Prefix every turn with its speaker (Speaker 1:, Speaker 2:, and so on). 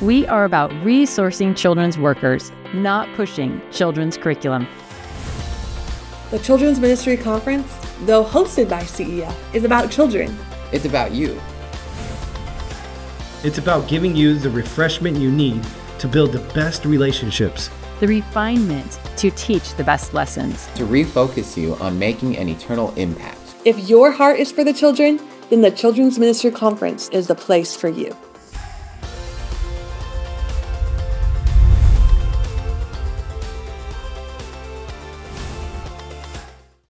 Speaker 1: We are about resourcing children's workers, not pushing children's curriculum.
Speaker 2: The Children's Ministry Conference, though hosted by CEF, is about children.
Speaker 3: It's about you.
Speaker 4: It's about giving you the refreshment you need to build the best relationships,
Speaker 1: the refinement to teach the best lessons,
Speaker 3: to refocus you on making an eternal impact.
Speaker 2: If your heart is for the children, then the Children's Ministry Conference is the place for you.